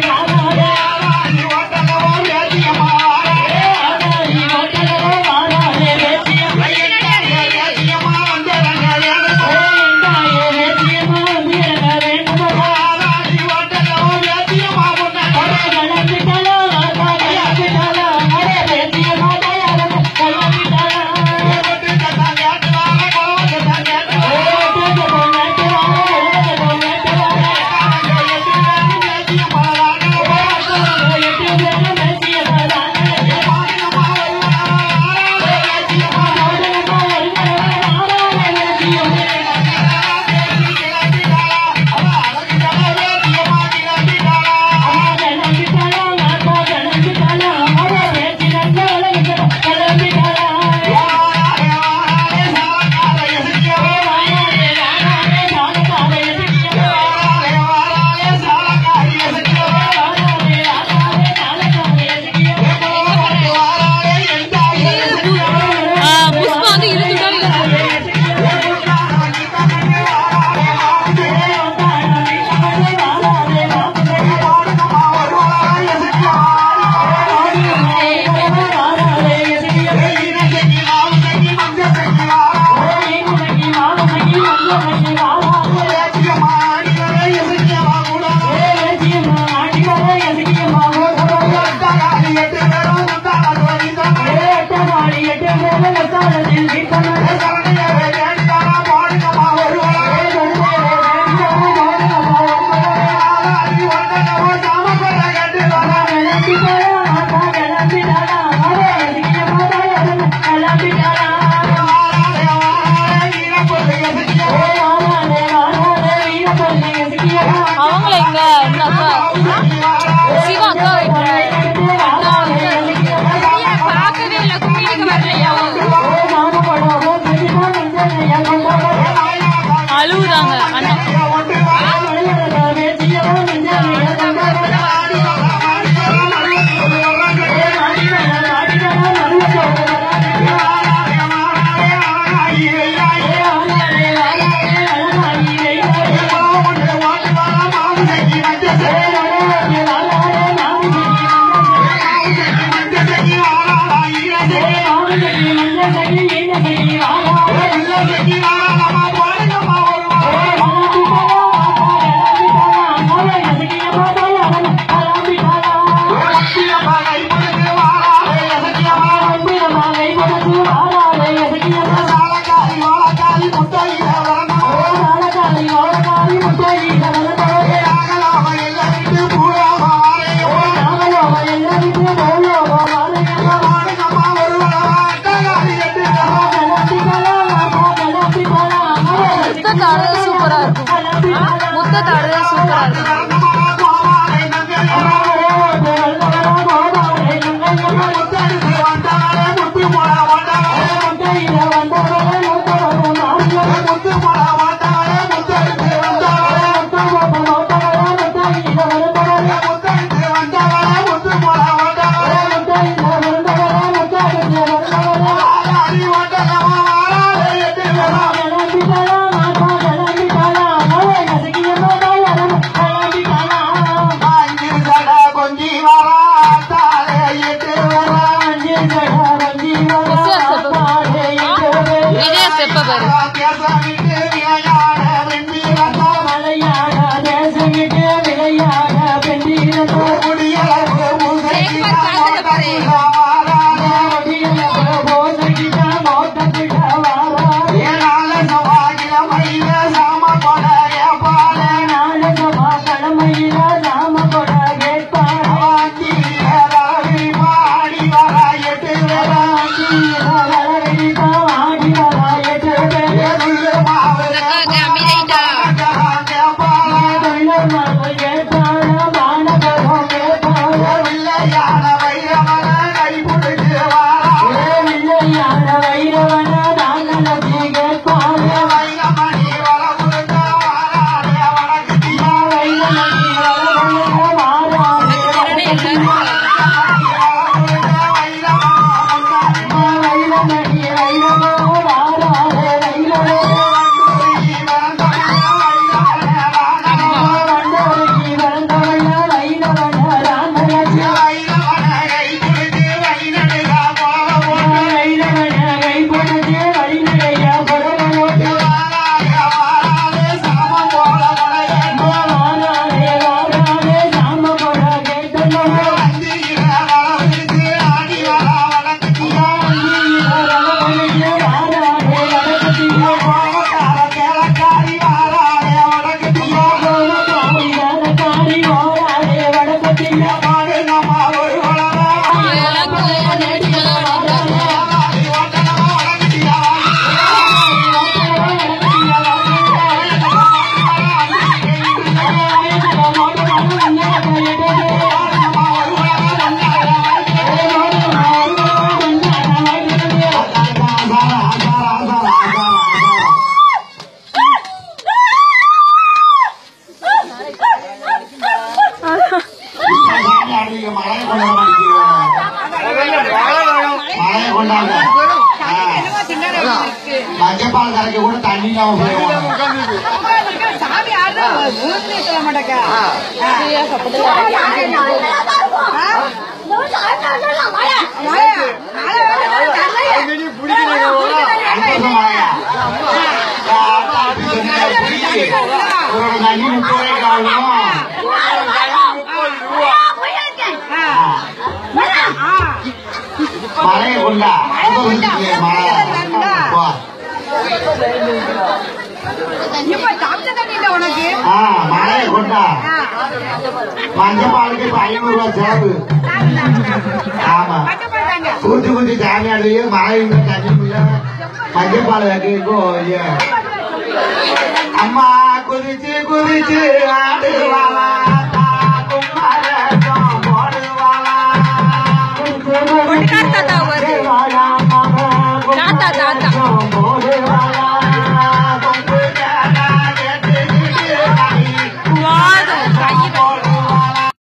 da da சூப்பரா இருக்கும். முத்தத்தை ஆடுறது சூப்பரா இருக்கும். చెప్పగలరు Hallelujah. மஞ்சப்பால் கரைக்க கூட தண்ணி சாமி சொல்ல மாட்டேக்கா தண்ணி முப்பது மழையை கொண்டா மழை வா. இப்ப சாப்பிட்ட தண்ணி இல்ல உனக்கு ஆ மழையை கொண்டா மஞ்சப்பாலுக்கு இப்ப ஐநூறு ரூபாய் செலவு ஆமா. பட்டு போயிட்டாங்க ஊத்தி மழை இல்லை மஞ்சப்பால் அம்மா குதிச்சு குதிச்சு ஆடுவாளா